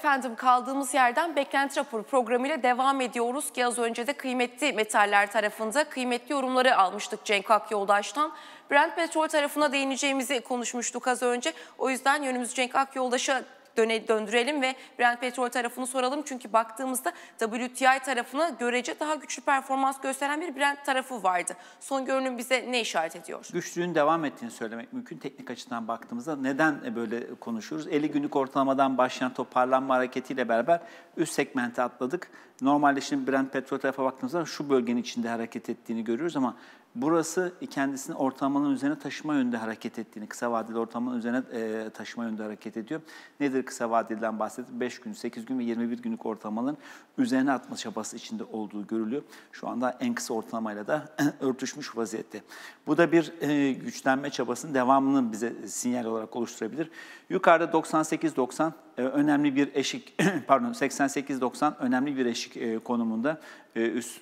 efendim kaldığımız yerden beklenti raporu programıyla devam ediyoruz ki az önce de kıymetli metaller tarafında kıymetli yorumları almıştık Cenk Akyoldaş'tan. Brent Petrol tarafına değineceğimizi konuşmuştuk az önce. O yüzden yönümüzü Cenk Akyoldaş'a döne, döndürelim ve Brent Petrol tarafını soralım. Çünkü baktığımızda WTI tarafına görece daha güçlü performans gösteren bir Brent tarafı vardı. Son görünüm bize ne işaret ediyor? Güçlüğün devam ettiğini söylemek mümkün. Teknik açıdan baktığımızda neden böyle konuşuyoruz? 50 günlük ortalamadan başlayan toparlanma hareketiyle beraber üst segmente atladık. Normalde şimdi Brent Petrol tarafa baktığımızda şu bölgenin içinde hareket ettiğini görüyoruz ama Burası kendisini ortalamanın üzerine taşıma yönünde hareket ettiğini, kısa vadeli ortalamanın üzerine e, taşıma yönünde hareket ediyor. Nedir kısa vadeliden bahsediyor? 5 gün, 8 gün ve 21 günlük ortalamaların üzerine atma çabası içinde olduğu görülüyor. Şu anda en kısa ortalamayla da örtüşmüş vaziyette. Bu da bir e, güçlenme çabasının devamını bize sinyal olarak oluşturabilir. Yukarıda 98-90 e, önemli bir eşik, pardon 88-90 önemli bir eşik e, konumunda e, üst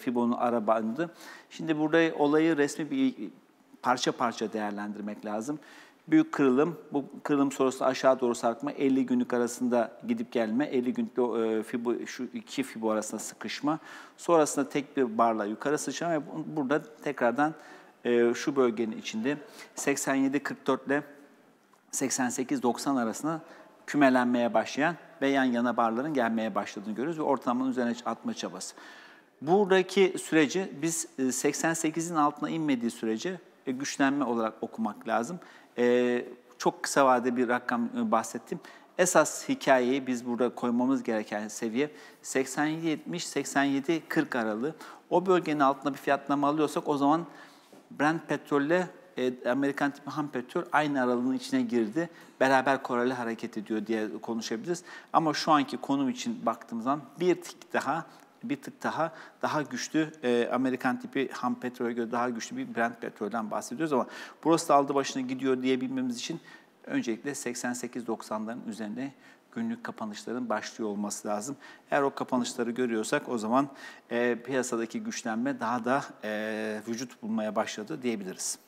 Fibon'un ara bandı. Şimdi burada olayı resmi bir parça parça değerlendirmek lazım. Büyük kırılım, bu kırılım sonrası aşağı doğru sarkma, 50 günlük arasında gidip gelme, 50 günlük fibo, şu iki fibo arasında sıkışma. Sonrasında tek bir barla yukarı sıçrama ve burada tekrardan şu bölgenin içinde 87-44 ile 88-90 arasında kümelenmeye başlayan ve yan yana barların gelmeye başladığını görüyoruz ve ortalamanın üzerine atma çabası. Buradaki süreci biz 88'in e, altına inmediği sürece e, güçlenme olarak okumak lazım. E, çok kısa vadede bir rakam bahsettim. Esas hikayeyi biz burada koymamız gereken seviye 87-70-87-40 aralığı. O bölgenin altında bir fiyatlama alıyorsak o zaman Brent petrolle Amerikan tipi ham petrol aynı aralığın içine girdi. Beraber koreli hareket ediyor diye konuşabiliriz. Ama şu anki konum için baktığımız zaman bir tık daha bir tık daha daha güçlü e, Amerikan tipi ham petrole göre daha güçlü bir Brent petrolden bahsediyoruz ama burası da aldı başına gidiyor diyebilmemiz için öncelikle 88-90'ların üzerinde günlük kapanışların başlıyor olması lazım. Eğer o kapanışları görüyorsak o zaman e, piyasadaki güçlenme daha da e, vücut bulmaya başladı diyebiliriz.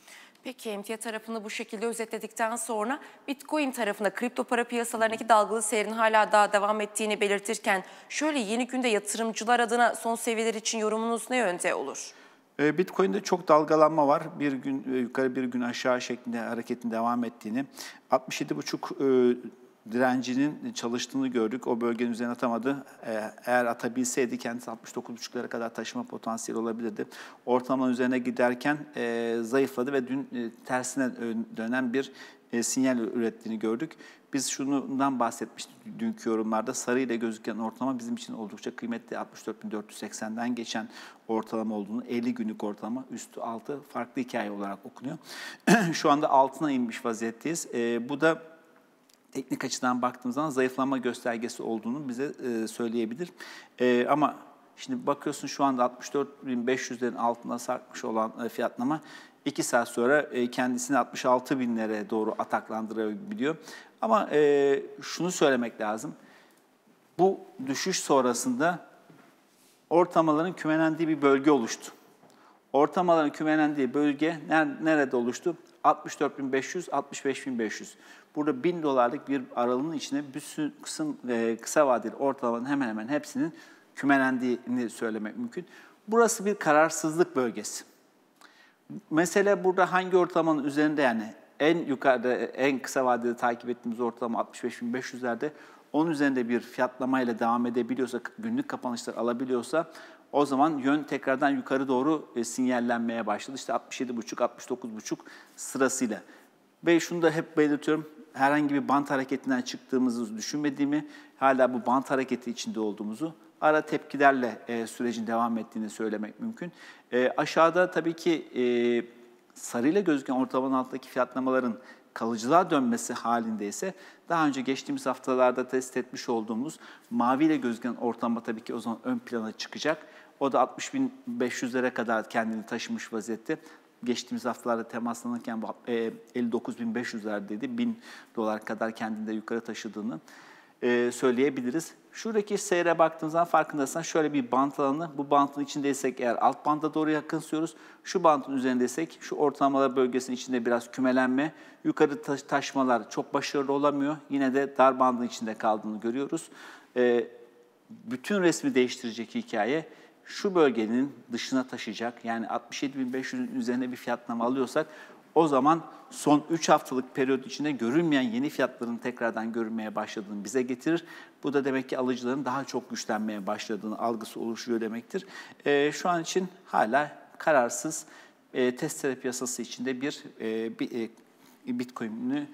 Peki emtia tarafını bu şekilde özetledikten sonra Bitcoin tarafında kripto para piyasalarındaki dalgalı seyrin hala daha devam ettiğini belirtirken şöyle yeni günde yatırımcılar adına son seviyeler için yorumunuz ne yönde olur? Ee, Bitcoin'de çok dalgalanma var. Bir gün e, yukarı bir gün aşağı şeklinde hareketin devam ettiğini. 67,5 direncinin çalıştığını gördük. O bölgenin üzerine atamadı. Ee, eğer atabilseydi kendisi 69.5'lara kadar taşıma potansiyeli olabilirdi. Ortalamanın üzerine giderken e, zayıfladı ve dün e, tersine dönen bir e, sinyal ürettiğini gördük. Biz şundan bahsetmiştik dünkü yorumlarda. Sarı ile gözüken ortalama bizim için oldukça kıymetli. 64.480'den geçen ortalama olduğunu, 50 günlük ortalama üstü altı farklı hikaye olarak okunuyor. Şu anda altına inmiş vaziyetteyiz. E, bu da teknik açıdan baktığımız zaman zayıflama göstergesi olduğunu bize e, söyleyebilir. E, ama şimdi bakıyorsun şu anda 64.500'lerin altında sarkmış olan e, fiyatlama 2 saat sonra e, kendisini 66 binlere doğru ataklandırabiliyor. Ama e, şunu söylemek lazım. Bu düşüş sonrasında ortamaların kümelendiği bir bölge oluştu. Ortamaların kümelendiği bölge nerede oluştu? 64.500, 65.500. Burada 1000 dolarlık bir aralığın içine bütün kısım, e, kısa vadeli ortalamanın hemen hemen hepsinin kümelendiğini söylemek mümkün. Burası bir kararsızlık bölgesi. Mesele burada hangi ortalamanın üzerinde yani en yukarıda, en kısa vadede takip ettiğimiz ortalama 65.500'lerde onun üzerinde bir fiyatlamayla devam edebiliyorsa, günlük kapanışlar alabiliyorsa o zaman yön tekrardan yukarı doğru e, sinyallenmeye başladı. İşte 67,5, 69,5 sırasıyla. Ve şunu da hep belirtiyorum, herhangi bir bant hareketinden çıktığımızı düşünmediğimi, hala bu bant hareketi içinde olduğumuzu, ara tepkilerle e, sürecin devam ettiğini söylemek mümkün. E, aşağıda tabii ki e, sarıyla gözüken ortalamanın altındaki fiyatlamaların kalıcılığa dönmesi halinde ise daha önce geçtiğimiz haftalarda test etmiş olduğumuz maviyle gözüken ortalama tabii ki o zaman ön plana çıkacak. O da 60.500'lere kadar kendini taşımış vaziyette. Geçtiğimiz haftalarda temaslanırken 59.500'lerdeydi. 1000 dolar kadar kendinde yukarı taşıdığını. E, söyleyebiliriz. Şuradaki seyre baktığımız zaman farkındaysan şöyle bir bant alanı. Bu bantın içindeysek eğer alt banda doğru yakınsıyoruz. Şu bantın üzerindeysek şu ortalamalar bölgesinin içinde biraz kümelenme. Yukarı taş- taşmalar çok başarılı olamıyor. Yine de dar bandın içinde kaldığını görüyoruz. E, bütün resmi değiştirecek hikaye şu bölgenin dışına taşıyacak. Yani 67.500'ün üzerine bir fiyatlama alıyorsak o zaman son 3 haftalık periyot içinde görünmeyen yeni fiyatların tekrardan görünmeye başladığını bize getirir. Bu da demek ki alıcıların daha çok güçlenmeye başladığını algısı oluşuyor demektir. Ee, şu an için hala kararsız e, testere piyasası içinde bir, e, bir e, Bitcoin'ini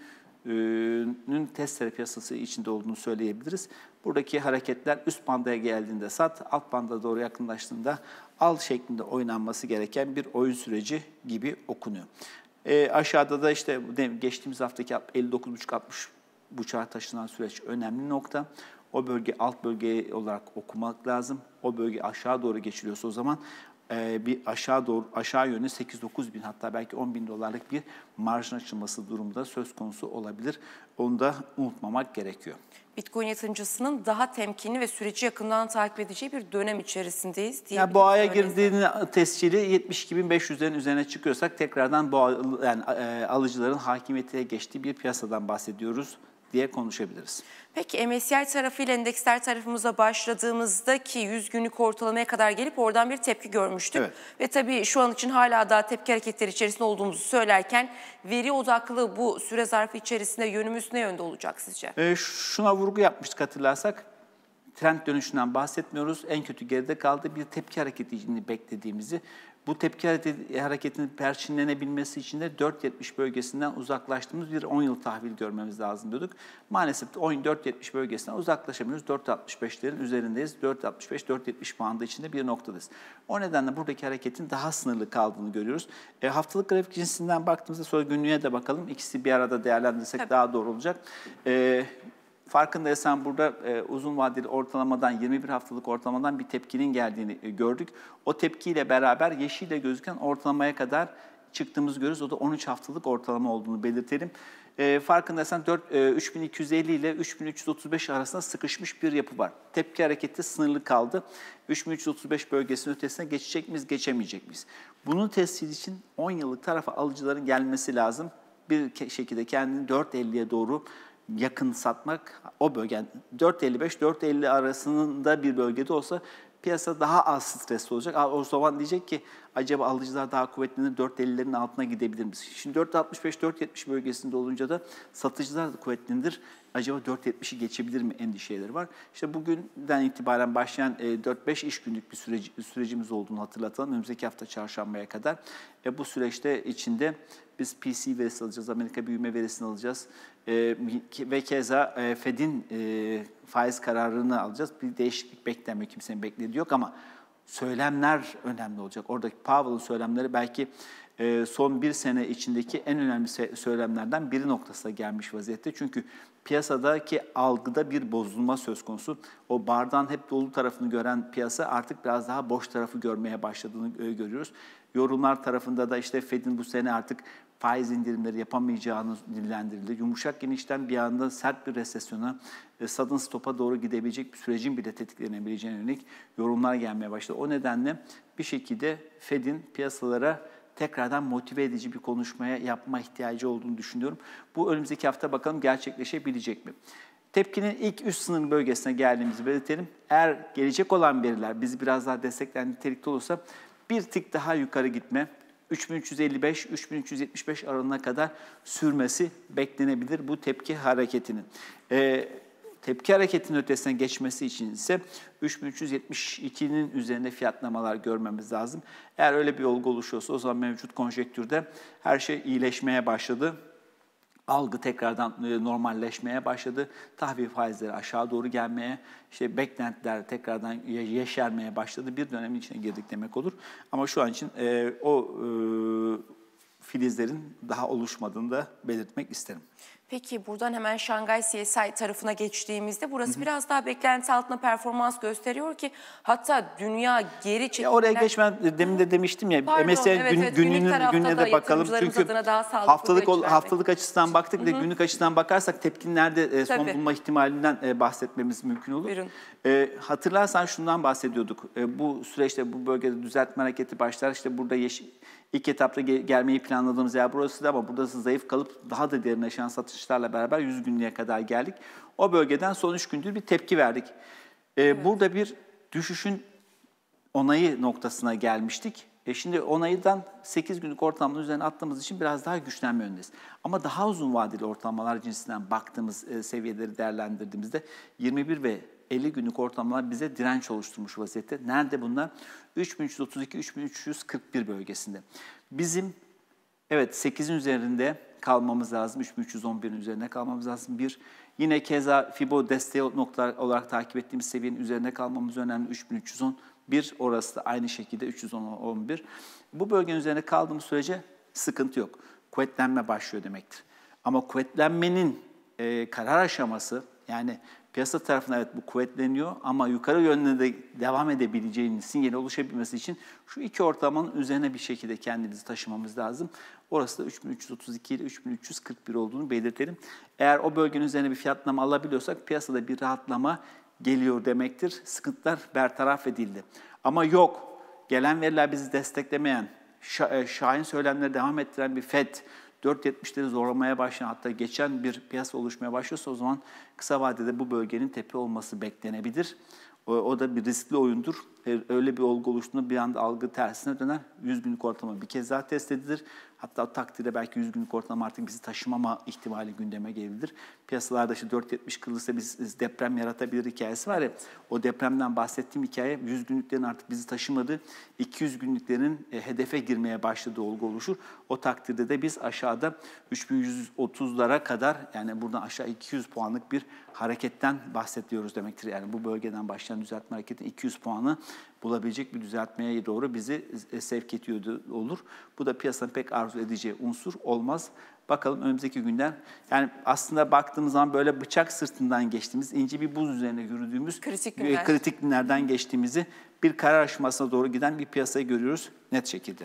ün testere piyasası içinde olduğunu söyleyebiliriz. Buradaki hareketler üst bandaya geldiğinde sat, alt banda doğru yakınlaştığında al şeklinde oynanması gereken bir oyun süreci gibi okunuyor. E, aşağıda da işte geçtiğimiz haftaki 59.5-60 buçuğa taşınan süreç önemli nokta. O bölge alt bölge olarak okumak lazım. O bölge aşağı doğru geçiliyorsa o zaman e, bir aşağı doğru aşağı yönlü 8-9 bin hatta belki 10 bin dolarlık bir marjın açılması durumda söz konusu olabilir. Onu da unutmamak gerekiyor. Bitcoin yatırımcısının daha temkinli ve süreci yakından takip edeceği bir dönem içerisindeyiz. Yani boğaya girdiğini tescili 72.500'lerin üzerine çıkıyorsak tekrardan boğa, yani e, alıcıların hakimiyete geçtiği bir piyasadan bahsediyoruz diye konuşabiliriz. Peki MSCI tarafıyla endeksler tarafımıza başladığımızda ki 100 günlük ortalamaya kadar gelip oradan bir tepki görmüştük. Evet. Ve tabii şu an için hala daha tepki hareketleri içerisinde olduğumuzu söylerken veri odaklı bu süre zarfı içerisinde yönümüz ne yönde olacak sizce? E, şuna vurgu yapmıştık hatırlarsak. Trend dönüşünden bahsetmiyoruz. En kötü geride kaldı. Bir tepki hareketini beklediğimizi bu tepki hareketinin perçinlenebilmesi için de 4.70 bölgesinden uzaklaştığımız bir 10 yıl tahvil görmemiz lazım diyorduk. Maalesef 4.70 bölgesinden uzaklaşamıyoruz. 4.65'lerin üzerindeyiz. 4.65-4.70 bandı içinde bir noktadayız. O nedenle buradaki hareketin daha sınırlı kaldığını görüyoruz. E, haftalık grafik cinsinden baktığımızda sonra günlüğe de bakalım. İkisi bir arada değerlendirsek Tabii. daha doğru olacak. E, Farkındaysan burada e, uzun vadeli ortalamadan 21 haftalık ortalamadan bir tepkinin geldiğini e, gördük. O tepkiyle beraber yeşille gözüken ortalamaya kadar çıktığımız görürüz. O da 13 haftalık ortalama olduğunu belirtelim. E, farkındaysan 4, e, 3250 ile 3335 arasında sıkışmış bir yapı var. Tepki hareketi sınırlı kaldı. 3335 bölgesinin ötesine geçecek miyiz, geçemeyecek miyiz? Bunun tespiti için 10 yıllık tarafa alıcıların gelmesi lazım. Bir şekilde kendini 450'ye doğru yakın satmak o bölge 4.55-4.50 arasında bir bölgede olsa piyasa daha az stresli olacak. O zaman diyecek ki acaba alıcılar daha kuvvetlenir 4.50'lerin altına gidebilir miyiz? Şimdi 4.65-4.70 bölgesinde olunca da satıcılar da kuvvetlenir. Acaba 4.70'i geçebilir mi endişeleri var. İşte bugünden itibaren başlayan 4-5 iş günlük bir süreci, sürecimiz olduğunu hatırlatalım. Önümüzdeki hafta çarşambaya kadar. E bu süreçte içinde biz PC verisi alacağız, Amerika büyüme verisini alacağız e, ve keza e, Fed'in e, faiz kararını alacağız. Bir değişiklik beklemiyor, kimsenin beklediği yok ama söylemler önemli olacak. Oradaki Powell'ın söylemleri belki e, son bir sene içindeki en önemli söylemlerden biri noktasına gelmiş vaziyette. Çünkü piyasadaki algıda bir bozulma söz konusu. O bardan hep dolu tarafını gören piyasa artık biraz daha boş tarafı görmeye başladığını e, görüyoruz. Yorumlar tarafında da işte Fed'in bu sene artık faiz indirimleri yapamayacağını dillendirildi. Yumuşak genişten bir anda sert bir resesyona, e, sudden stop'a doğru gidebilecek bir sürecin bile tetiklenebileceğine yönelik yorumlar gelmeye başladı. O nedenle bir şekilde Fed'in piyasalara tekrardan motive edici bir konuşmaya yapma ihtiyacı olduğunu düşünüyorum. Bu önümüzdeki hafta bakalım gerçekleşebilecek mi? Tepkinin ilk üst sınır bölgesine geldiğimizi belirtelim. Eğer gelecek olan veriler bizi biraz daha destekleyen nitelikte olursa bir tık daha yukarı gitme, 3355-3375 aralığına kadar sürmesi beklenebilir bu tepki hareketinin. Ee, tepki hareketinin ötesine geçmesi için ise 3372'nin üzerinde fiyatlamalar görmemiz lazım. Eğer öyle bir olgu oluşuyorsa o zaman mevcut konjektürde her şey iyileşmeye başladı algı tekrardan e, normalleşmeye başladı. Tahvil faizleri aşağı doğru gelmeye, işte beklentiler tekrardan yeşermeye başladı. Bir dönemin içine girdik demek olur. Ama şu an için e, o e, filizlerin daha oluşmadığını da belirtmek isterim. Peki buradan hemen Şangay CSI tarafına geçtiğimizde burası biraz daha beklenti altında performans gösteriyor ki hatta dünya geri Ya çekimler... oraya geçmeden demin de demiştim ya Pardon, mesela evet, gün, evet, gününün gününe de bakalım çünkü haftalık ol- haftalık açısından baktık da günlük açısından bakarsak tepkinlerde e, son Tabii. bulma ihtimalinden e, bahsetmemiz mümkün olur. Buyurun. E, hatırlarsan şundan bahsediyorduk. E, bu süreçte bu bölgede düzeltme hareketi başlar. İşte burada yeşil, ilk etapta ge- gelmeyi planladığımız yer burasıydı ama burada zayıf kalıp daha da derinleşen satışlarla beraber 100 günlüğe kadar geldik. O bölgeden son 3 gündür bir tepki verdik. E, Burada bir düşüşün onayı noktasına gelmiştik. E şimdi onaydan 8 günlük ortalamanın üzerine attığımız için biraz daha güçlenme yönündeyiz. Ama daha uzun vadeli ortalamalar cinsinden baktığımız e, seviyeleri değerlendirdiğimizde 21 ve 50 günlük ortalamalar bize direnç oluşturmuş vaziyette. Nerede bunlar? 3332-3341 bölgesinde. Bizim Evet 8'in üzerinde kalmamız lazım. 3311'in üzerinde kalmamız lazım. Bir, yine keza Fibo desteği noktalar olarak takip ettiğimiz seviyenin üzerinde kalmamız önemli. 3310. Bir, orası da aynı şekilde 311. Bu bölgenin üzerinde kaldığımız sürece sıkıntı yok. Kuvvetlenme başlıyor demektir. Ama kuvvetlenmenin e, karar aşaması yani piyasa tarafında evet bu kuvvetleniyor ama yukarı yönde de devam edebileceğinin sinyali oluşabilmesi için şu iki ortalamanın üzerine bir şekilde kendimizi taşımamız lazım. Orası da 3332 ile 3341 olduğunu belirtelim. Eğer o bölgenin üzerine bir fiyatlama alabiliyorsak piyasada bir rahatlama geliyor demektir. Sıkıntılar bertaraf edildi. Ama yok, gelen veriler bizi desteklemeyen, e, şahin söylemleri devam ettiren bir FED, 4.70'leri zorlamaya başlayan hatta geçen bir piyasa oluşmaya başlıyorsa o zaman kısa vadede bu bölgenin tepe olması beklenebilir. O, o da bir riskli oyundur. E, Öyle bir olgu oluştuğunda bir anda algı tersine döner. 100 günlük ortalama bir kez daha test edilir. Hatta o takdirde belki 100 günlük ortalama artık bizi taşımama ihtimali gündeme gelebilir. Piyasalarda işte 4.70 kırılırsa biz deprem yaratabilir hikayesi var ya. O depremden bahsettiğim hikaye 100 günlüklerin artık bizi taşımadığı, 200 günlüklerin e, hedefe girmeye başladığı olgu oluşur. O takdirde de biz aşağıda 3130'lara kadar yani buradan aşağı 200 puanlık bir hareketten bahsediyoruz demektir. Yani bu bölgeden başlayan düzeltme hareketin 200 puanı bulabilecek bir düzeltmeye doğru bizi e, sevk ediyordu olur. Bu da piyasanın pek arzu edeceği unsur olmaz. Bakalım önümüzdeki günler yani aslında baktığımız zaman böyle bıçak sırtından geçtiğimiz, ince bir buz üzerine yürüdüğümüz Kritik e, günler. kritik günlerden geçtiğimizi bir karar aşamasına doğru giden bir piyasayı görüyoruz net şekilde.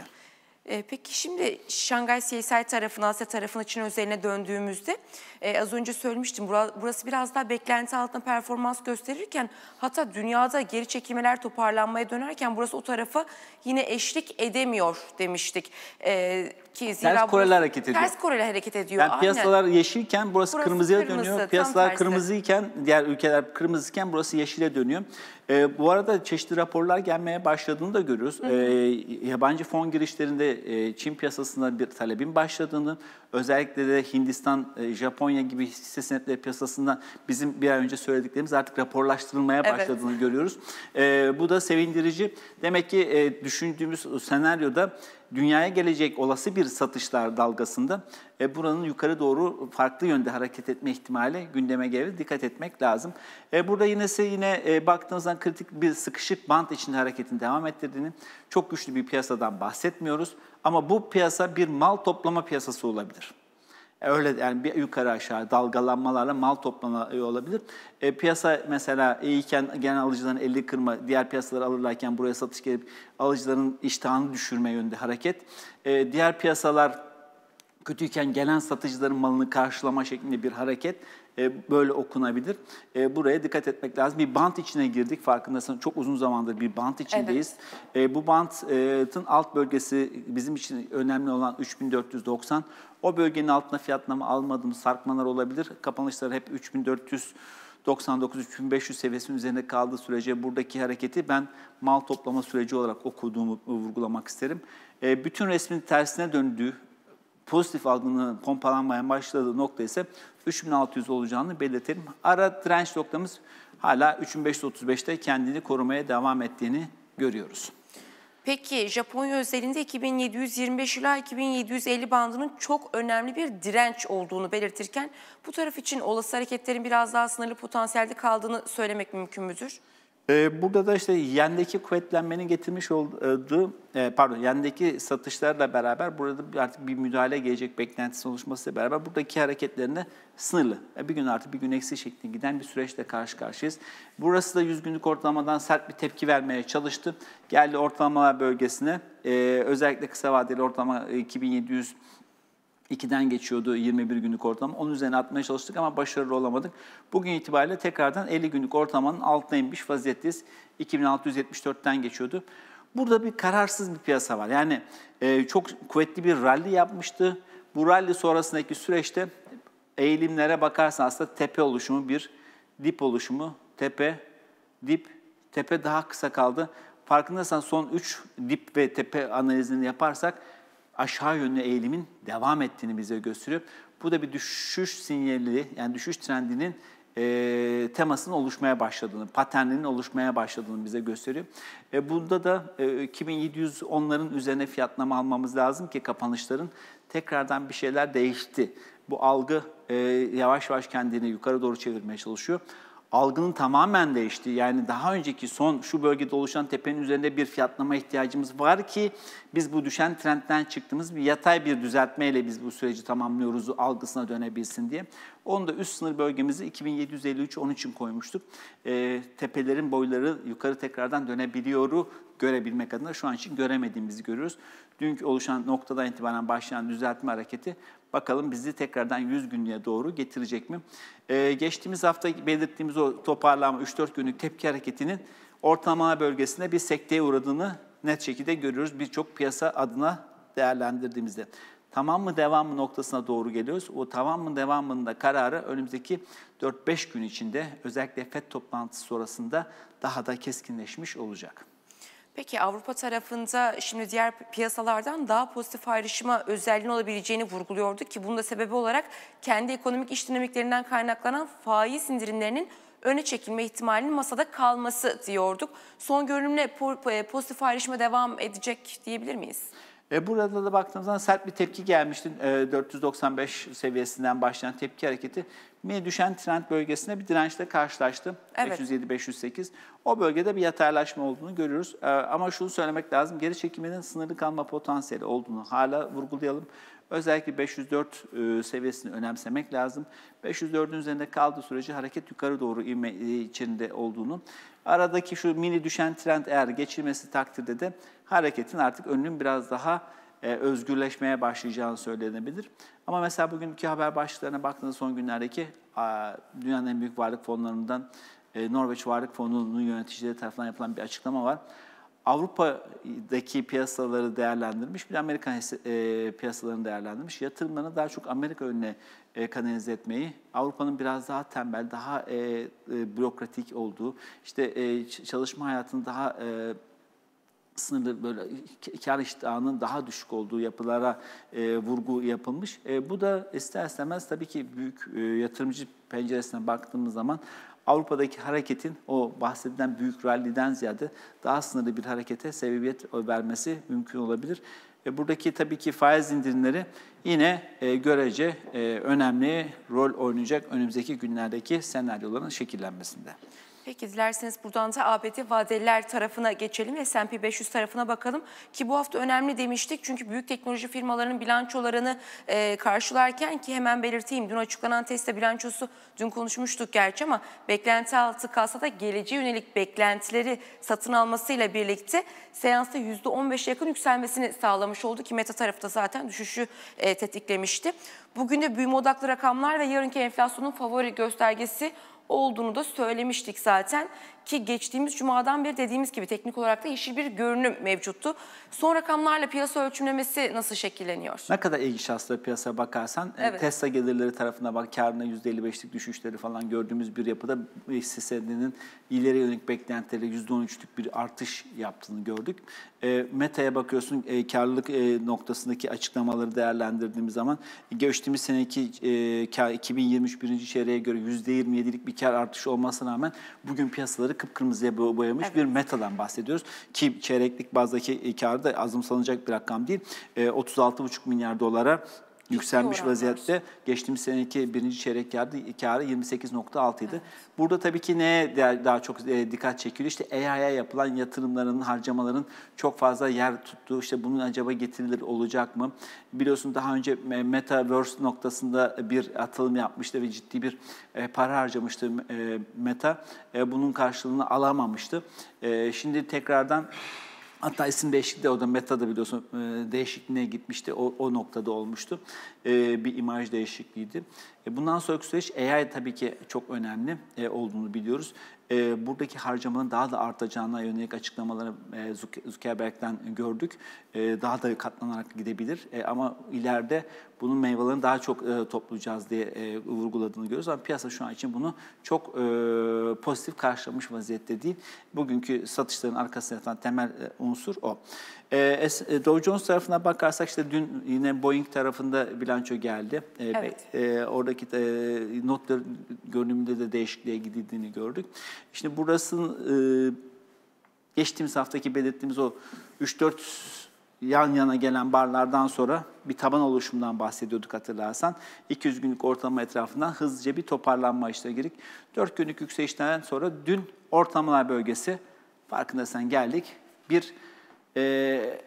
E, peki şimdi Şangay CSI tarafına, Asya tarafına, Çin özeline döndüğümüzde e, az önce söylemiştim bura- burası biraz daha beklenti altında performans gösterirken hatta dünyada geri çekilmeler toparlanmaya dönerken burası o tarafa yine eşlik edemiyor demiştik. E, ki zira Ters koreli hareket ediyor. Ters koreli hareket ediyor. Yani aynen. piyasalar yeşilken burası, Burası kırmızıya kırmızı, dönüyor. Piyasalar tersi. kırmızıyken, diğer ülkeler kırmızıyken burası yeşile dönüyor. Ee, bu arada çeşitli raporlar gelmeye başladığını da görüyoruz. Ee, yabancı fon girişlerinde e, Çin piyasasında bir talebin başladığını, özellikle de Hindistan, e, Japonya gibi hisse senetleri piyasasında bizim bir ay önce söylediklerimiz artık raporlaştırılmaya Evet. başladığını görüyoruz. Ee, bu da sevindirici. Demek ki e, düşündüğümüz senaryoda dünyaya gelecek olası bir satışlar dalgasında e, buranın yukarı doğru farklı yönde hareket etme ihtimali gündeme gelir. Dikkat etmek lazım. E, burada yine ise yine e, baktığınızdan kritik bir sıkışık bant içinde hareketin devam ettirdiğini, çok güçlü bir piyasadan bahsetmiyoruz. Ama bu piyasa bir mal toplama piyasası olabilir. Öyle yani bir yukarı aşağı dalgalanmalarla mal toplanıyor olabilir. E, piyasa mesela iyiyken genel alıcıların 50 kırma, diğer piyasaları alırlarken buraya satış gelip alıcıların iştahını düşürme yönünde hareket. E, diğer piyasalar kötüyken gelen satıcıların malını karşılama şeklinde bir hareket e, böyle okunabilir. E, buraya dikkat etmek lazım. Bir bant içine girdik farkındaysanız çok uzun zamandır bir bant içindeyiz. E, bu bantın alt bölgesi bizim için önemli olan 3490. O bölgenin altına fiyatlama almadığımız sarkmalar olabilir. Kapanışlar hep 3400 99-3500 seviyesinin üzerinde kaldığı sürece buradaki hareketi ben mal toplama süreci olarak okuduğumu vurgulamak isterim. E, bütün resmin tersine döndüğü, pozitif algının pompalanmaya başladığı nokta ise 3600 olacağını belirtelim. Ara direnç noktamız hala 3535'te kendini korumaya devam ettiğini görüyoruz. Peki Japonya özelinde 2725 ila 2750 bandının çok önemli bir direnç olduğunu belirtirken bu taraf için olası hareketlerin biraz daha sınırlı potansiyelde kaldığını söylemek mümkün müdür? Ee, burada da işte yendeki kuvvetlenmenin getirmiş olduğu, e, pardon yendeki satışlarla beraber burada artık bir müdahale gelecek beklentisi oluşmasıyla beraber buradaki hareketlerine sınırlı. E, bir gün artı bir gün eksi şeklinde giden bir süreçle karşı karşıyayız. Burası da 100 günlük ortalamadan sert bir tepki vermeye çalıştı. Geldi ortalamalar bölgesine. Ee, özellikle kısa vadeli ortalama 2700 2'den geçiyordu 21 günlük ortalama. Onun üzerine atmaya çalıştık ama başarılı olamadık. Bugün itibariyle tekrardan 50 günlük ortalamanın altına inmiş vaziyetteyiz. 2674'ten geçiyordu. Burada bir kararsız bir piyasa var. Yani e, çok kuvvetli bir rally yapmıştı. Bu rally sonrasındaki süreçte eğilimlere bakarsan aslında tepe oluşumu bir dip oluşumu, tepe, dip, tepe daha kısa kaldı. Farkındaysan son 3 dip ve tepe analizini yaparsak aşağı yönlü eğilimin devam ettiğini bize gösteriyor. Bu da bir düşüş sinyali, yani düşüş trendinin e, temasının oluşmaya başladığını, paterninin oluşmaya başladığını bize gösteriyor. E, bunda da e, 2710'ların üzerine fiyatlama almamız lazım ki kapanışların tekrardan bir şeyler değişti. Bu algı e, yavaş yavaş kendini yukarı doğru çevirmeye çalışıyor algının tamamen değişti. Yani daha önceki son şu bölgede oluşan tepenin üzerinde bir fiyatlama ihtiyacımız var ki biz bu düşen trendten çıktığımız bir yatay bir düzeltmeyle biz bu süreci tamamlıyoruz algısına dönebilsin diye. Onu da üst sınır bölgemizi 2753 onun için koymuştuk. E, tepelerin boyları yukarı tekrardan dönebiliyoru görebilmek adına şu an için göremediğimizi görüyoruz. Dünkü oluşan noktadan itibaren başlayan düzeltme hareketi bakalım bizi tekrardan 100 günlüğe doğru getirecek mi? Ee, geçtiğimiz hafta belirttiğimiz o toparlama 3-4 günlük tepki hareketinin ortalama bölgesinde bir sekteye uğradığını net şekilde görüyoruz birçok piyasa adına değerlendirdiğimizde. Tamam mı devam mı noktasına doğru geliyoruz. O tamam mı devamının da kararı önümüzdeki 4-5 gün içinde özellikle FED toplantısı sonrasında daha da keskinleşmiş olacak. Peki Avrupa tarafında şimdi diğer piyasalardan daha pozitif ayrışma özelliğinin olabileceğini vurguluyordu ki bunun da sebebi olarak kendi ekonomik iş dinamiklerinden kaynaklanan faiz indirimlerinin öne çekilme ihtimalinin masada kalması diyorduk. Son görünümle e, pozitif ayrışma devam edecek diyebilir miyiz? E burada da baktığımız zaman sert bir tepki gelmişti. E, 495 seviyesinden başlayan tepki hareketi mini düşen trend bölgesinde bir dirençle karşılaştı. Evet. 507-508. O bölgede bir yataylaşma olduğunu görüyoruz. E, ama şunu söylemek lazım. Geri çekiminin sınırlı kalma potansiyeli olduğunu hala vurgulayalım. Özellikle 504 e, seviyesini önemsemek lazım. 504'ün üzerinde kaldığı sürece hareket yukarı doğru inme e, içinde olduğunu, aradaki şu mini düşen trend eğer geçilmesi takdirde de hareketin artık önünün biraz daha e, özgürleşmeye başlayacağını söylenebilir. Ama mesela bugünkü haber başlıklarına baktığınız son günlerdeki dünyanın en büyük varlık fonlarından Norveç Varlık Fonu'nun yöneticileri tarafından yapılan bir açıklama var. Avrupa'daki piyasaları değerlendirmiş, bir Amerika e, piyasalarını değerlendirmiş. Yatırımlarını daha çok Amerika önüne e, kanalize etmeyi, Avrupa'nın biraz daha tembel, daha e, e, bürokratik olduğu, işte çalışma hayatının daha sınırlı böyle kar iştahının daha düşük olduğu yapılara e, vurgu yapılmış. E, bu da ister istemez tabii ki büyük e, yatırımcı penceresine baktığımız zaman Avrupa'daki hareketin o bahsedilen büyük ralliden ziyade daha sınırlı bir harekete sebebiyet vermesi mümkün olabilir. Ve buradaki tabii ki faiz indirimleri yine e, görece e, önemli rol oynayacak önümüzdeki günlerdeki senaryoların şekillenmesinde. Peki dilerseniz buradan da ABD vadeliler tarafına geçelim. S&P 500 tarafına bakalım ki bu hafta önemli demiştik. Çünkü büyük teknoloji firmalarının bilançolarını e, karşılarken ki hemen belirteyim. Dün açıklanan Tesla bilançosu dün konuşmuştuk gerçi ama beklenti altı kalsa da geleceğe yönelik beklentileri satın almasıyla birlikte seansta %15 yakın yükselmesini sağlamış oldu ki Meta tarafı zaten düşüşü e, tetiklemişti. Bugün de büyüme odaklı rakamlar ve yarınki enflasyonun favori göstergesi olduğunu da söylemiştik zaten ki geçtiğimiz cumadan beri dediğimiz gibi teknik olarak da yeşil bir görünüm mevcuttu. Son rakamlarla piyasa ölçümlemesi nasıl şekilleniyor? Ne kadar ilginç aslında piyasaya bakarsan. E, evet. Tesla gelirleri tarafına bak karına %55'lik düşüşleri falan gördüğümüz bir yapıda hisse senedinin ileri yönelik beklentileri %13'lük bir artış yaptığını gördük. E, Meta'ya bakıyorsun e, karlılık e, noktasındaki açıklamaları değerlendirdiğimiz zaman geçtiğimiz seneki e, kar 2023 birinci çeyreğe göre %27'lik bir kar artışı olmasına rağmen bugün piyasaları kıpkırmızıya boyamış evet. bir metadan bahsediyoruz. Ki çeyreklik bazdaki karı da azımsanacak bir rakam değil. E, 36,5 milyar dolara yükselmiş oranlar. vaziyette. Geçtiğimiz seneki birinci çeyrek karı, karı 28.6 idi. Burada tabii ki neye daha çok e, dikkat çekiyor? İşte AI'ya yapılan yatırımların, harcamaların çok fazla yer tuttuğu, işte bunun acaba getirilir olacak mı? Biliyorsun daha önce Metaverse noktasında bir atılım yapmıştı ve ciddi bir e, para harcamıştı e, Meta. Bunun karşılığını alamamıştı. Şimdi tekrardan Hatta isim değişikliği de o da Meta'da biliyorsun e, değişikliğine gitmişti. O, o noktada olmuştu. E, bir imaj değişikliğiydi. E, bundan sonraki süreç AI tabii ki çok önemli e, olduğunu biliyoruz. E, buradaki harcamanın daha da artacağına yönelik açıklamaları e, Zuck- Zuckerberg'den gördük. E, daha da katlanarak gidebilir. Ama ileride bunun meyvelerini daha çok toplayacağız diye vurguladığını görüyoruz. Ama piyasa şu an için bunu çok pozitif karşılamış vaziyette değil. Bugünkü satışların arkasında yatan temel unsur o. E, es- e, Dow Jones tarafına bakarsak işte dün yine Boeing tarafında bilanço geldi. E, Evet. e, oradaki e, notlar görünümünde de değişikliğe gidildiğini gördük. İşte burası e, geçtiğimiz haftaki belirttiğimiz o 3-4 yan yana gelen barlardan sonra bir taban oluşumundan bahsediyorduk hatırlarsan. 200 günlük ortalama etrafından hızlıca bir toparlanma işine girdik. 4 günlük yükselişten sonra dün ortalamalar bölgesi farkındaysan geldik. Bir e,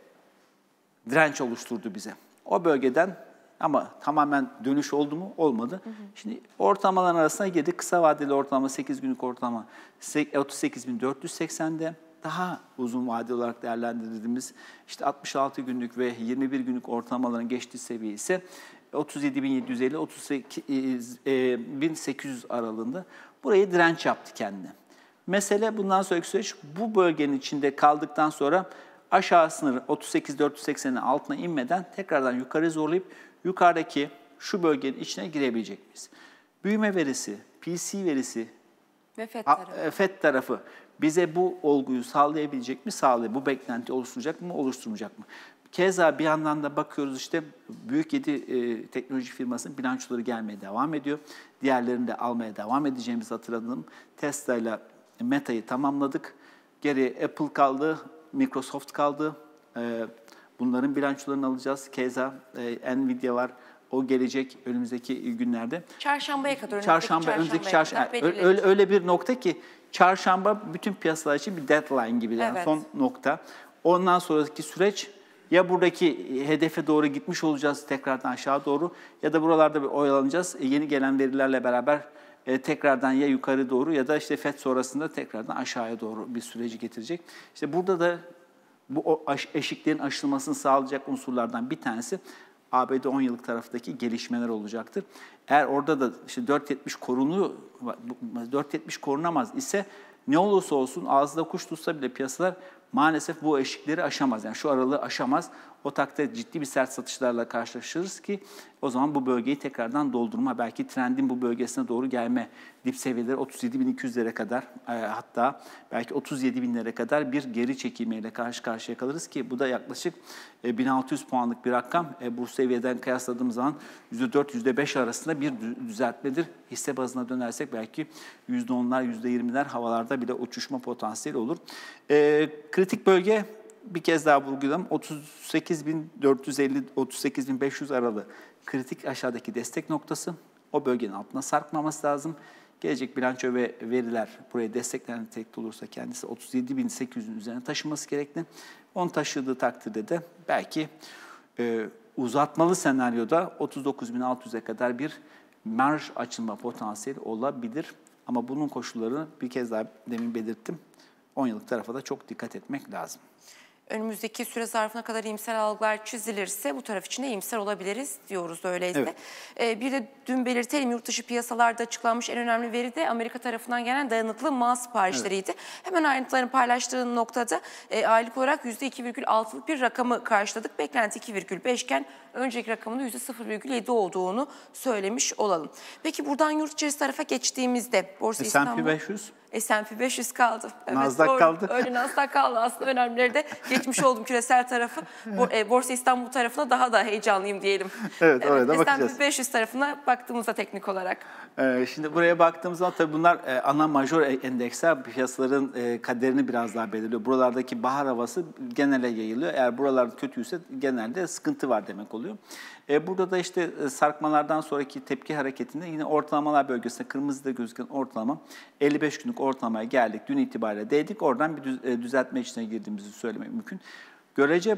direnç oluşturdu bize. O bölgeden ama tamamen dönüş oldu mu? Olmadı. Şimdi ortalamaların arasına girdik. Kısa vadeli ortalama 8 günlük ortalama 38.480'de. Daha uzun vadeli olarak değerlendirdiğimiz işte 66 günlük ve 21 günlük ortalamaların geçtiği seviye ise 37.750-38.800 aralığında. Burayı direnç yaptı kendine. Mesele bundan sonraki süreç bu bölgenin içinde kaldıktan sonra aşağı sınırı 38-480'in altına inmeden tekrardan yukarı zorlayıp yukarıdaki şu bölgenin içine girebilecek miyiz? Büyüme verisi, PC verisi, Ve FED tarafı. e, FED tarafı bize bu olguyu sağlayabilecek mi? Sağlay. Bu beklenti oluşturacak mı? Oluşturmayacak mı? Keza bir yandan da bakıyoruz işte büyük yedi e, teknoloji firmasının bilançoları gelmeye devam ediyor. Diğerlerini de almaya devam edeceğimizi hatırladım. Tesla ile Meta'yı tamamladık. Geri Apple kaldı, Microsoft kaldı. E, bunların bilançolarını alacağız. Keza e, Nvidia var. O gelecek önümüzdeki günlerde. Çarşambaya kadar. önümüzdeki Çarşamba, önümüzdeki çarşamba. Öyle, öyle bir nokta ki çarşamba bütün piyasalar için bir deadline gibi yani Evet. son nokta. Ondan sonraki süreç ya buradaki hedefe doğru gitmiş olacağız tekrardan aşağı doğru ya da buralarda bir oyalanacağız. E, yeni gelen verilerle beraber e, tekrardan ya yukarı doğru ya da işte FED sonrasında tekrardan aşağıya doğru bir süreci getirecek. İşte burada da bu eşiklerin aşılmasını sağlayacak unsurlardan bir tanesi ABD 10 yıllık taraftaki gelişmeler olacaktır. Eğer orada da işte 4.70 korunu 4.70 korunamaz ise ne olursa olsun ağızda kuş tutsa bile piyasalar maalesef bu eşikleri aşamaz. Yani şu aralığı aşamaz. O takdirde ciddi bir sert satışlarla karşılaşırız ki o zaman bu bölgeyi tekrardan doldurma, belki trendin bu bölgesine doğru gelme dip seviyeleri 37.200'lere kadar e, hatta belki 37.000'lere kadar bir geri çekilmeyle karşı karşıya kalırız ki bu da yaklaşık e, 1600 puanlık bir rakam. E, bu seviyeden kıyasladığımız zaman %4-%5 arasında bir dü- düzeltmedir. Hisse bazına dönersek belki %10'lar, %20'ler havalarda bile uçuşma potansiyeli olur. E, kritik bölge bir kez daha vurgulayalım. 38.450-38.500 aralığı kritik aşağıdaki destek noktası. O bölgenin altına sarkmaması lazım. Gelecek bilanço ve veriler buraya desteklerini tek olursa kendisi 37.800'ün üzerine taşıması gerekli. Onu taşıdığı takdirde de belki e, uzatmalı senaryoda 39.600'e kadar bir marj açılma potansiyeli olabilir. Ama bunun koşullarını bir kez daha demin belirttim. 10 yıllık tarafa da çok dikkat etmek lazım. Önümüzdeki süre zarfına kadar iyimser algılar çizilirse bu taraf için de iyimser olabiliriz diyoruz öyleyse. Evet. Ee, bir de dün belirtelim yurt dışı piyasalarda açıklanmış en önemli veri de Amerika tarafından gelen dayanıklı mal siparişleriydi. Hemen ayrıntılarını paylaştığım noktada e, aylık olarak %2,6'lık bir rakamı karşıladık. Beklenti 2,5 iken önceki rakamın %0,7 olduğunu söylemiş olalım. Peki buradan yurt içerisi tarafa geçtiğimizde Borsa İstanbul... S&P 500 S&P 500 kaldı. Nasdaq doğru. kaldı. Öyle Nasdaq kaldı. Aslında önemlileri de geçmiş oldum küresel tarafı. E, Borsa İstanbul tarafına daha da heyecanlıyım diyelim. Evet, oraya da bakacağız. S&P 500 tarafına baktığımızda teknik olarak. Ee, Şimdi buraya baktığımız zaman tabii bunlar e, ana major endeksler piyasaların e, kaderini biraz daha belirliyor. Buralardaki bahar havası genele yayılıyor. Eğer buralar kötüyse genelde sıkıntı var demek oluyor. E, Burada da işte e, sarkmalardan sonraki tepki hareketinde yine ortalamalar bölgesinde kırmızıda gözüken ortalama 55 günlük ortalamaya geldik. Dün itibariyle değdik. Oradan bir düz- e, düzeltme içine girdiğimizi söylemek mümkün. Görece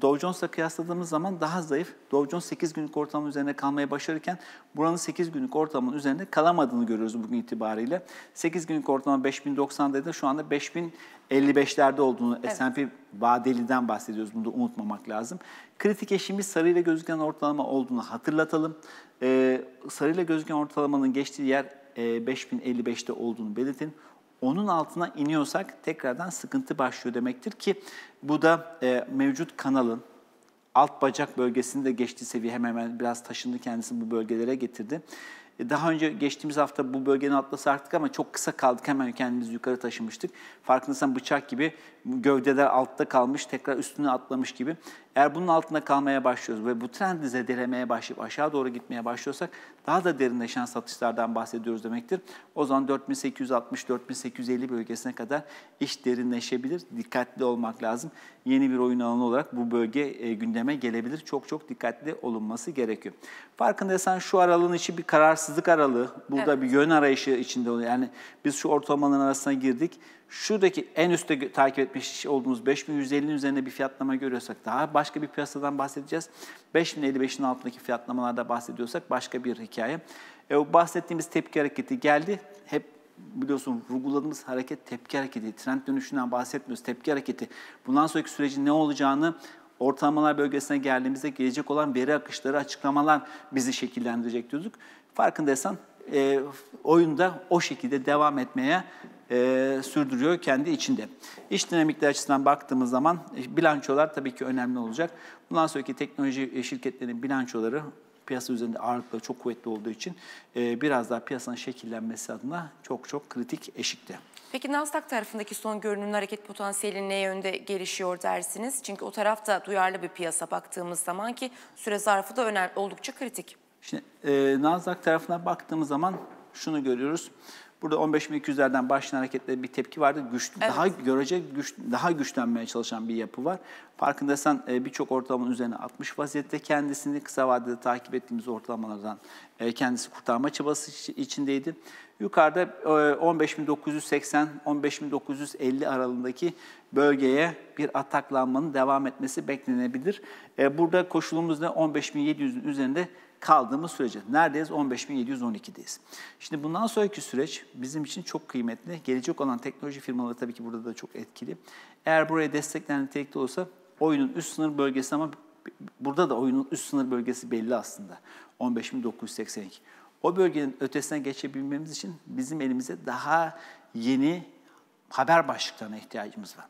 Dow Jones'la kıyasladığımız zaman daha zayıf. Dow Jones 8 günlük ortalamanın üzerinde kalmaya başarırken buranın 8 günlük ortalamanın üzerinde kalamadığını görüyoruz bugün itibariyle. 8 günlük ortalama 5090'daydı. Şu anda 5055'lerde olduğunu Evet. S&P vadeliden bahsediyoruz. Bunu da unutmamak lazım. Kritik eşiğimiz sarıyla gözüken ortalama olduğunu hatırlatalım. Ee, sarıyla gözüken ortalamanın geçtiği yer e, 5055'te olduğunu belirtin. Onun altına iniyorsak tekrardan sıkıntı başlıyor demektir ki bu da e, mevcut kanalın alt bacak bölgesinde geçtiği seviye hemen hemen biraz taşındı kendisi bu bölgelere getirdi. E, Daha önce geçtiğimiz hafta bu bölgenin altına sarktık ama çok kısa kaldık. Hemen kendimizi yukarı taşımıştık. Farkındaysan bıçak gibi gövdeler altta kalmış, tekrar üstüne atlamış gibi. Eğer bunun altında kalmaya başlıyoruz ve bu trendi zedelemeye başlayıp aşağı doğru gitmeye başlıyorsak daha da derinleşen satışlardan bahsediyoruz demektir. O zaman 4860-4850 bölgesine kadar iş derinleşebilir. Dikkatli olmak lazım. Yeni bir oyun alanı olarak bu bölge e, gündeme gelebilir. Çok çok dikkatli olunması gerekiyor. Farkındaysan şu aralığın içi bir kararsızlık aralığı. Burada Evet. bir yön arayışı içinde oluyor. Yani biz şu ortalamanın arasına girdik. Şuradaki en üstte takip etmiş olduğumuz 5150'nin üzerinde bir fiyatlama görüyorsak daha başka bir piyasadan bahsedeceğiz. 5055'in altındaki fiyatlamalarda bahsediyorsak başka bir hikaye. E, o bahsettiğimiz tepki hareketi geldi. Hep biliyorsun vurguladığımız hareket tepki hareketi. Trend dönüşünden bahsetmiyoruz. Tepki hareketi. Bundan sonraki sürecin ne olacağını ortalamalar bölgesine geldiğimizde gelecek olan veri akışları, açıklamalar bizi şekillendirecek diyorduk. Farkındaysan e, oyunda o şekilde devam etmeye e, sürdürüyor kendi içinde. İş dinamikleri açısından baktığımız zaman e, bilançolar tabii ki önemli olacak. Bundan sonraki teknoloji e, şirketlerinin bilançoları piyasa üzerinde ağırlıkları çok kuvvetli olduğu için e, biraz daha piyasanın şekillenmesi adına çok çok kritik eşikte. Peki Nasdaq tarafındaki son görünümün hareket potansiyeli ne yönde gelişiyor dersiniz? Çünkü o tarafta duyarlı bir piyasa baktığımız zaman ki süre zarfı da önemli, oldukça kritik. Şimdi e, Nasdaq tarafına baktığımız zaman şunu görüyoruz. Burada 15.200'lerden başlayan hareketle bir tepki vardı. Güçlü, Evet. daha görece güç, daha güçlenmeye çalışan bir yapı var. Farkındaysan e, birçok ortalamanın üzerine 60 vaziyette kendisini kısa vadede takip ettiğimiz ortalamalardan e, kendisi kurtarma çabası içi- içindeydi. Yukarıda e, 15.980 15.950 aralığındaki bölgeye bir ataklanmanın devam etmesi beklenebilir. E, burada koşulumuz ne? 15.700'ün üzerinde kaldığımız sürece. Neredeyiz? 15.712'deyiz. Şimdi bundan sonraki süreç bizim için çok kıymetli. Gelecek olan teknoloji firmaları tabii ki burada da çok etkili. Eğer buraya destekler nitelikte olursa oyunun üst sınır bölgesi ama burada da oyunun üst sınır bölgesi belli aslında. 15.982. O bölgenin ötesine geçebilmemiz için bizim elimize daha yeni haber başlıklarına ihtiyacımız var.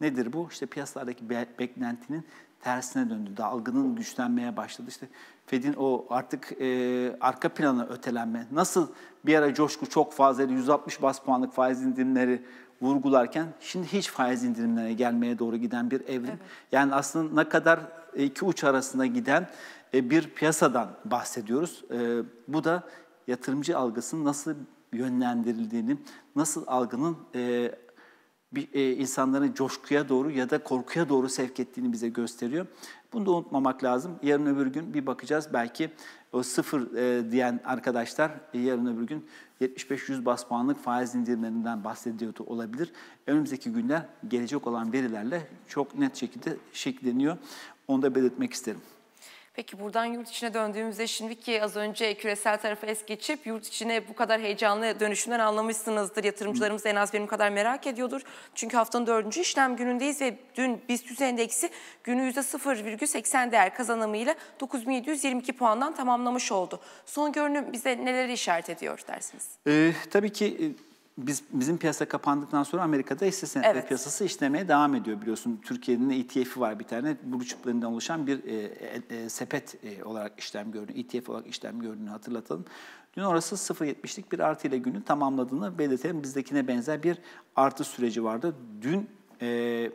Nedir bu? İşte piyasalardaki be- beklentinin tersine döndü. Dalgının güçlenmeye başladı. İşte Fed'in o artık e, arka plana ötelenme. Nasıl bir ara coşku çok fazlaydı, 160 bas puanlık faiz indirimleri vurgularken şimdi hiç faiz indirimlerine gelmeye doğru giden bir evrim. Yani aslında ne kadar iki uç arasında giden e, bir piyasadan bahsediyoruz. E, bu da yatırımcı algısının nasıl yönlendirildiğini, nasıl algının e, bir, e, insanların coşkuya doğru ya da korkuya doğru sevk ettiğini bize gösteriyor. Bunu da unutmamak lazım. Yarın öbür gün bir bakacağız belki o sıfır e, diyen arkadaşlar e, yarın öbür gün 75-100 bas puanlık faiz indirimlerinden bahsediyordu olabilir. Önümüzdeki günler gelecek olan verilerle çok net şekilde şekilleniyor. Onu da belirtmek isterim. Peki buradan yurt içine döndüğümüzde şimdi ki az önce küresel tarafa es geçip yurt içine bu kadar heyecanlı dönüşümden anlamışsınızdır. Yatırımcılarımız en az benim kadar merak ediyordur. Çünkü haftanın dördüncü işlem günündeyiz ve dün BIST 100 endeksi günü %0,80 değer kazanımıyla 9722 puandan tamamlamış oldu. Son görünüm bize neleri işaret ediyor dersiniz? Ee, tabii ki e, biz bizim piyasa kapandıktan sonra Amerika'da hisse senetleri Evet. piyasası işlemeye devam ediyor biliyorsun. Türkiye'nin ETF'i var bir tane. Bu çiplerinden oluşan bir e, e, e, sepet e, olarak işlem gördüğünü, ETF olarak işlem gördüğünü hatırlatalım. Dün orası 0.70'lik bir artı ile günü tamamladığını belirtelim. Bizdekine benzer bir artı süreci vardı. Dün e,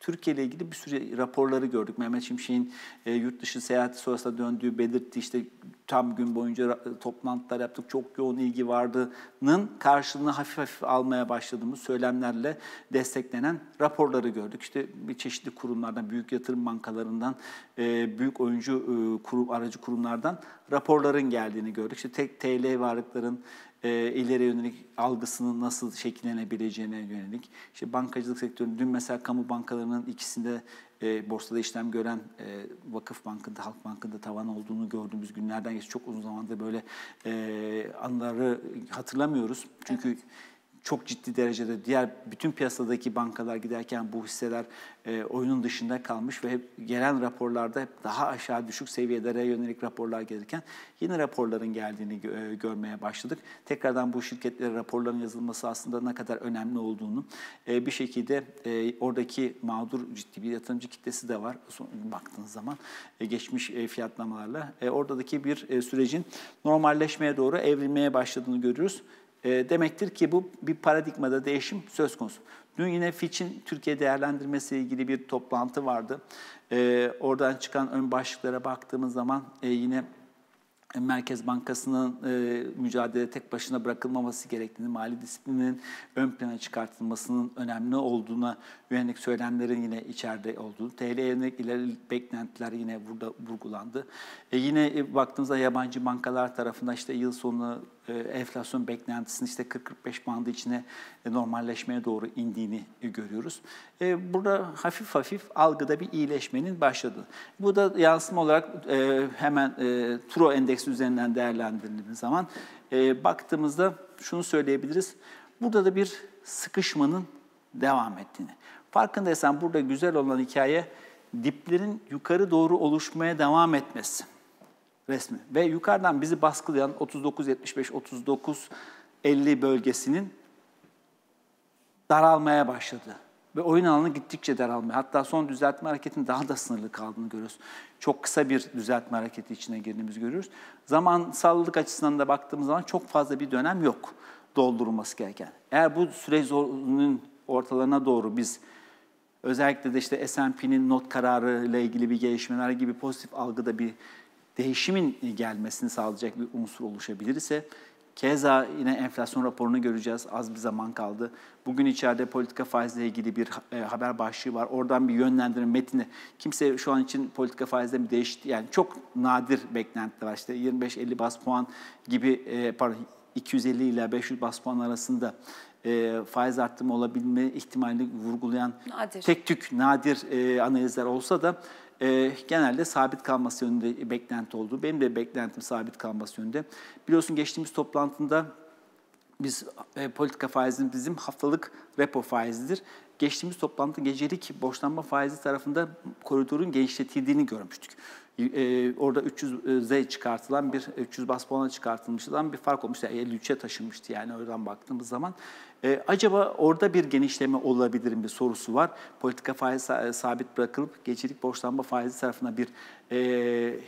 Türkiye ile ilgili bir sürü raporları gördük. Mehmet Şimşek'in e, yurt dışı seyahati sonrasında döndüğü belirtti. İşte tam gün boyunca toplantılar yaptık, çok yoğun ilgi vardığının karşılığını hafif hafif almaya başladığımız söylemlerle desteklenen raporları gördük. İşte bir çeşitli kurumlardan, büyük yatırım bankalarından, e, büyük oyuncu e, kurum, aracı kurumlardan raporların geldiğini gördük. İşte tek TL varlıkların e, ileri yönelik algısının nasıl şekillenebileceğine yönelik. İşte bankacılık sektörünün dün mesela kamu bankalarının ikisinde e, borsada işlem gören e, Vakıf Bankı'nda, Halk Bankı'nda tavan olduğunu gördüğümüz günlerden geçti. Çok uzun zamandır böyle e, anları hatırlamıyoruz. Çünkü evet çok ciddi derecede diğer bütün piyasadaki bankalar giderken bu hisseler e, oyunun dışında kalmış ve hep gelen raporlarda hep daha aşağı düşük seviyelere yönelik raporlar gelirken yeni raporların geldiğini e, görmeye başladık. Tekrardan bu şirketlere raporların yazılması aslında ne kadar önemli olduğunu e, bir şekilde e, oradaki mağdur ciddi bir yatırımcı kitlesi de var baktığınız zaman e, geçmiş e, fiyatlamalarla. E, oradaki bir e, sürecin normalleşmeye doğru evrilmeye başladığını görüyoruz e, demektir ki bu bir paradigmada değişim söz konusu. Dün yine Fitch'in Türkiye değerlendirmesiyle ilgili bir toplantı vardı. E, oradan çıkan ön başlıklara baktığımız zaman e, yine Merkez Bankası'nın e, mücadele tek başına bırakılmaması gerektiğini, mali disiplinin ön plana çıkartılmasının önemli olduğuna yönelik söylemlerin yine içeride olduğu, TL yönelik ileri beklentiler yine burada vurgulandı. E, yine e, baktığımızda yabancı bankalar tarafından işte yıl sonu enflasyon beklentisinin işte 40-45 bandı içine e, normalleşmeye doğru indiğini e, görüyoruz. E, burada hafif hafif algıda bir iyileşmenin başladığı. Bu da yansıma olarak e, hemen e, Turo endeksi üzerinden değerlendirildiğimiz zaman e, baktığımızda şunu söyleyebiliriz. Burada da bir sıkışmanın devam ettiğini. Farkındaysan burada güzel olan hikaye diplerin yukarı doğru oluşmaya devam etmesi resmi. Ve yukarıdan bizi baskılayan 39-75-39-50 bölgesinin daralmaya başladı. Ve oyun alanı gittikçe daralmaya. Hatta son düzeltme hareketinin daha da sınırlı kaldığını görüyoruz. Çok kısa bir düzeltme hareketi içine girdiğimizi görüyoruz. Zamansallık açısından da baktığımız zaman çok fazla bir dönem yok doldurulması gereken. Eğer bu sürecin ortalarına doğru biz özellikle de işte S&P'nin not kararı ile ilgili bir gelişmeler gibi pozitif algıda bir değişimin gelmesini sağlayacak bir unsur oluşabilirse keza yine enflasyon raporunu göreceğiz. Az bir zaman kaldı. Bugün içeride politika faizle ilgili bir e, haber başlığı var. Oradan bir yönlendirme metni. Kimse şu an için politika faizde bir değişti. Yani çok nadir beklenti var. İşte 25-50 bas puan gibi e, pardon 250 ile 500 bas puan arasında e, faiz arttırma olabilme ihtimalini vurgulayan nadir. tek tük nadir e, analizler olsa da e, genelde sabit kalması yönünde beklenti oldu. Benim de beklentim sabit kalması yönünde. Biliyorsun geçtiğimiz toplantında biz e, politika faizinin bizim haftalık repo faizidir. Geçtiğimiz toplantı gecelik borçlanma faizi tarafında koridorun genişletildiğini görmüştük. E, orada 300Z çıkartılan bir 300 bas puana çıkartılmıştı bir fark olmuştu. Yani 53'e taşınmıştı yani oradan baktığımız zaman. E, acaba orada bir genişleme olabilir mi sorusu var. Politika faizi sabit bırakılıp gecelik borçlanma faizi tarafına bir e,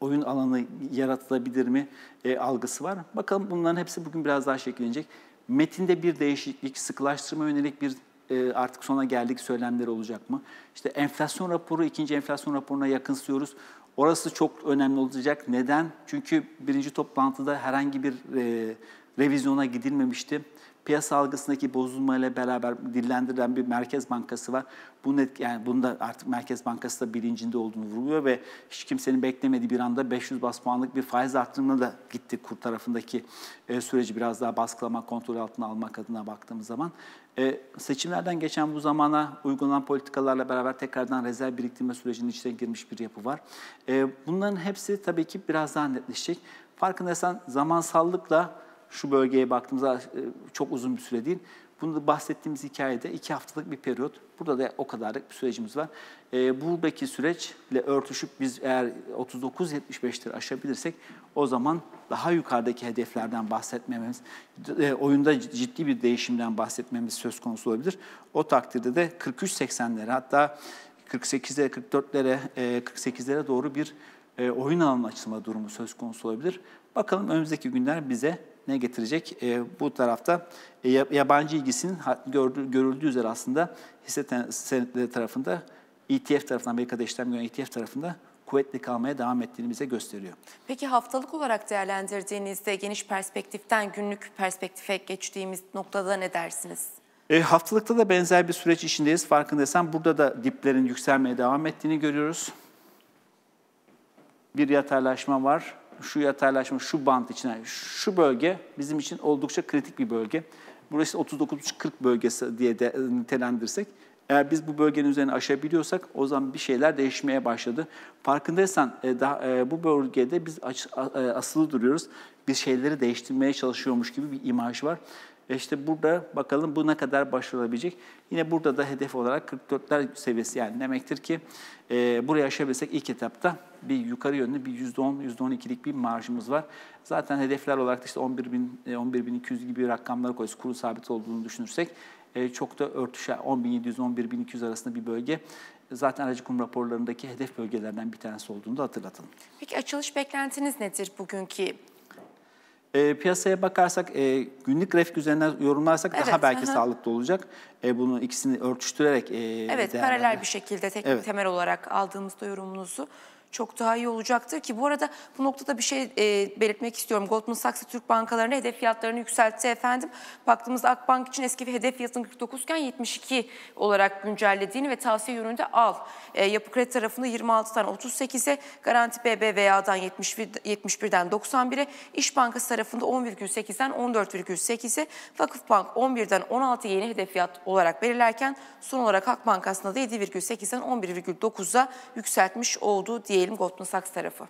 oyun alanı yaratılabilir mi e, algısı var. Bakalım bunların hepsi bugün biraz daha şekillenecek. Metinde bir değişiklik, sıkılaştırma yönelik bir e, artık sona geldik söylemleri olacak mı? İşte enflasyon raporu, ikinci enflasyon raporuna yakınsıyoruz. Orası çok önemli olacak. Neden? Çünkü birinci toplantıda herhangi bir e, revizyona gidilmemişti piyasa algısındaki bozulmayla beraber dillendirilen bir Merkez Bankası var. Bu net, yani bunda artık Merkez Bankası da bilincinde olduğunu vurguluyor ve hiç kimsenin beklemediği bir anda 500 bas puanlık bir faiz arttırımına da gitti kur tarafındaki e, süreci biraz daha baskılama, kontrol altına almak adına baktığımız zaman. E, seçimlerden geçen bu zamana uygulanan politikalarla beraber tekrardan rezerv biriktirme sürecinin içine girmiş bir yapı var. E, bunların hepsi tabii ki biraz daha netleşecek. Farkındaysan zamansallıkla şu bölgeye baktığımızda e, çok uzun bir süre değil. Bunu da bahsettiğimiz hikayede iki haftalık bir periyot. Burada da o kadarlık bir sürecimiz var. E, buradaki süreçle örtüşüp biz eğer 39-75'leri aşabilirsek o zaman daha yukarıdaki hedeflerden bahsetmemiz, e, oyunda ciddi bir değişimden bahsetmemiz söz konusu olabilir. O takdirde de 43-80'lere hatta 48'lere, 44'lere, e, 48'lere doğru bir e, oyun alanı açılma durumu söz konusu olabilir. Bakalım önümüzdeki günler bize ne getirecek? E, bu tarafta e, yabancı ilgisinin gördüğü, görüldüğü üzere aslında hisse senetleri tarafında ETF tarafından, Amerika'da işlem gören ETF tarafında kuvvetli kalmaya devam ettiğini bize gösteriyor. Peki haftalık olarak değerlendirdiğinizde geniş perspektiften günlük perspektife geçtiğimiz noktada ne dersiniz? E, haftalıkta da benzer bir süreç içindeyiz. Farkındaysan burada da diplerin yükselmeye devam ettiğini görüyoruz. Bir yataylaşma var. Şu yataylaşma, şu bant içine, şu bölge bizim için oldukça kritik bir bölge. Burası 39-40 bölgesi diye de nitelendirsek eğer biz bu bölgenin üzerine aşabiliyorsak o zaman bir şeyler değişmeye başladı. Farkındaysan e, daha, e, bu bölgede biz aç, e, asılı duruyoruz. Bir şeyleri değiştirmeye çalışıyormuş gibi bir imaj var. E işte burada bakalım bu ne kadar başarılabilecek. Yine burada da hedef olarak 44'ler seviyesi yani demektir ki e, buraya aşabilsek ilk etapta bir yukarı yönlü bir %10, %12'lik bir marjımız var. Zaten hedefler olarak da işte 11.000, 11.200 e, gibi rakamları koyuyoruz. Kuru sabit olduğunu düşünürsek e, çok da örtüşen 10.700-11.200 arasında bir bölge zaten aracı kum raporlarındaki hedef bölgelerden bir tanesi olduğunu da hatırlatalım. Peki açılış beklentiniz nedir bugünkü e, piyasaya bakarsak, e, günlük grafik üzerinden yorumlarsak evet, daha belki hı. sağlıklı olacak. E, bunu ikisini örtüştürerek e, Evet, paralel bir şekilde teknik evet. temel olarak aldığımızda yorumunuzu çok daha iyi olacaktır ki bu arada bu noktada bir şey e, belirtmek istiyorum. Goldman Sachs Türk bankalarına hedef fiyatlarını yükseltti efendim. Baktığımızda Akbank için eski hedef fiyatın 49 iken 72 olarak güncellediğini ve tavsiye yönünde al. E, yapı kredi tarafında 26'dan 38'e, Garanti BBVA'dan 71, 71'den 91'e, İş Bankası tarafında 10,8'den 14,8'e, Vakıfbank 11'den 16'ya yeni hedef fiyat olarak belirlerken son olarak Halk Bankası'nda da 7,8'den 11,9'a yükseltmiş olduğu diye diyelim Goldman Sachs tarafı.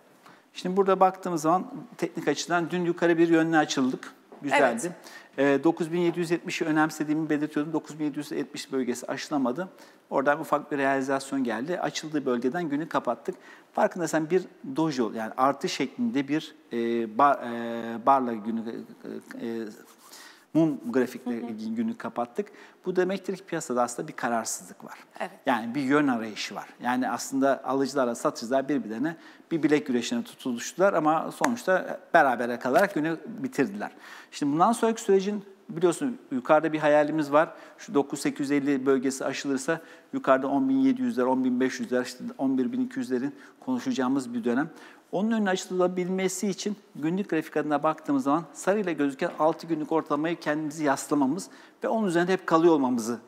Şimdi burada baktığımız zaman teknik açıdan dün yukarı bir yönlü açıldık. Güzeldi. Evet. E, 9770'i önemsediğimi belirtiyordum. 9770 bölgesi aşılamadı. Oradan ufak bir realizasyon geldi. Açıldığı bölgeden günü kapattık. Farkındaysan bir dojo yani artı şeklinde bir e, bar, e, barla günü e, e mum grafikle hı günü kapattık. Bu demektir ki piyasada aslında bir kararsızlık var. Evet. Yani bir yön arayışı var. Yani aslında alıcılarla satıcılar birbirlerine bir bilek güreşine tutuluştular ama sonuçta berabere kalarak günü bitirdiler. Şimdi bundan sonraki sürecin biliyorsun yukarıda bir hayalimiz var. Şu 9850 bölgesi aşılırsa yukarıda 10700'ler, 10500'ler, işte 11200'lerin konuşacağımız bir dönem. Onun önüne açılabilmesi için günlük grafik adına baktığımız zaman sarıyla gözüken 6 günlük ortalamayı kendimizi yaslamamız ve onun üzerinde hep kalıyor olmamızı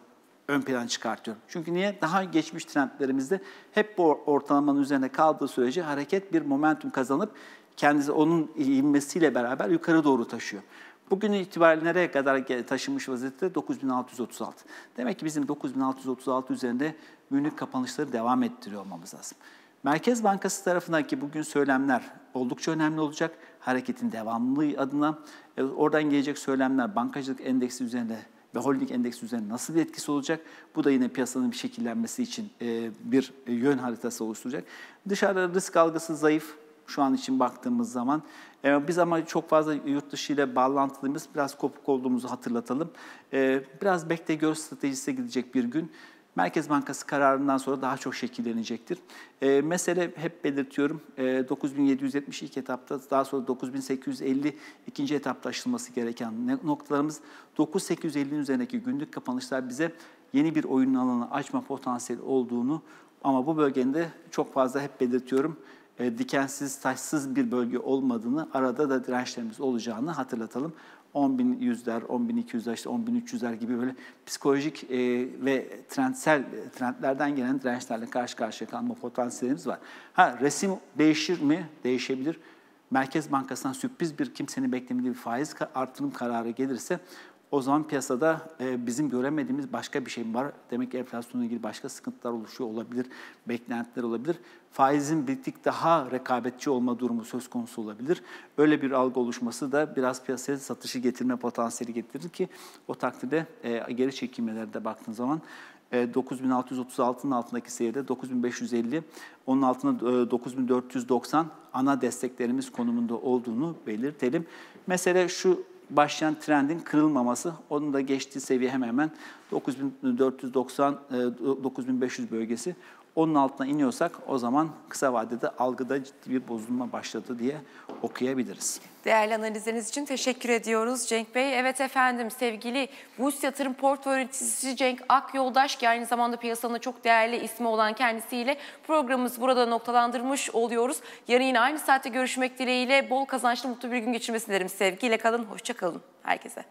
ön plan çıkartıyor. Çünkü niye? Daha geçmiş trendlerimizde hep bu ortalamanın üzerinde kaldığı sürece hareket bir momentum kazanıp kendisi onun inmesiyle beraber yukarı doğru taşıyor. Bugün itibariyle nereye kadar taşınmış vaziyette? 9636. Demek ki bizim 9636 üzerinde günlük kapanışları devam ettiriyor olmamız lazım. Merkez Bankası tarafındaki bugün söylemler oldukça önemli olacak. Hareketin devamlılığı adına e, oradan gelecek söylemler bankacılık endeksi üzerinde ve holding endeksi üzerinde nasıl bir etkisi olacak? Bu da yine piyasanın bir şekillenmesi için e, bir yön haritası oluşturacak. Dışarıda risk algısı zayıf şu an için baktığımız zaman. E, biz ama çok fazla yurt dışı ile bağlantılıyız. Biraz kopuk olduğumuzu hatırlatalım. Biraz bekle gör stratejisi gidecek bir gün. Merkez Bankası kararından sonra daha çok şekillenecektir. E, mesele hep belirtiyorum e, 9770 ilk etapta daha sonra 9850 ikinci etapta aşılması gereken noktalarımız 9850'nin üzerindeki günlük kapanışlar bize yeni bir oyun alanı açma potansiyeli olduğunu ama bu bölgede çok fazla hep belirtiyorum e, dikensiz, taşsız bir bölge olmadığını, arada da dirençlerimiz olacağını hatırlatalım. 10.100'ler, 10.200'ler, işte 10.300'ler gibi böyle psikolojik e, ve trendsel trendlerden gelen dirençlerle karşı karşıya kalma potansiyelimiz var. Ha resim değişir mi? Değişebilir. Merkez Bankası'ndan sürpriz bir kimsenin beklemediği bir faiz artırım kararı gelirse o zaman piyasada e, bizim göremediğimiz başka bir şey var. Demek ki enflasyonla ilgili başka sıkıntılar oluşuyor olabilir, beklentiler olabilir. Faizin bir tık daha rekabetçi olma durumu söz konusu olabilir. Öyle bir algı oluşması da biraz piyasaya satışı getirme potansiyeli getirir ki o takdirde e, geri çekilmelerde baktığın zaman 9636'nın e, altındaki seyirde 9550, onun altında 9490 ana desteklerimiz konumunda olduğunu belirtelim. Mesele şu başlayan trendin kırılmaması, onun da geçtiği seviye hemen hemen 9490 e, 9500 bölgesi. Onun altına iniyorsak o zaman kısa vadede algıda ciddi bir bozulma başladı diye okuyabiliriz. Değerli analizleriniz için teşekkür ediyoruz Cenk Bey. Evet efendim sevgili Burs Yatırım Portföy Yöneticisi Cenk Akyoldaş ki aynı zamanda piyasanın çok değerli ismi olan kendisiyle programımızı burada noktalandırmış oluyoruz. Yarın yine aynı saatte görüşmek dileğiyle bol kazançlı mutlu bir gün geçirmesini dilerim. Sevgiyle kalın, hoşça kalın herkese.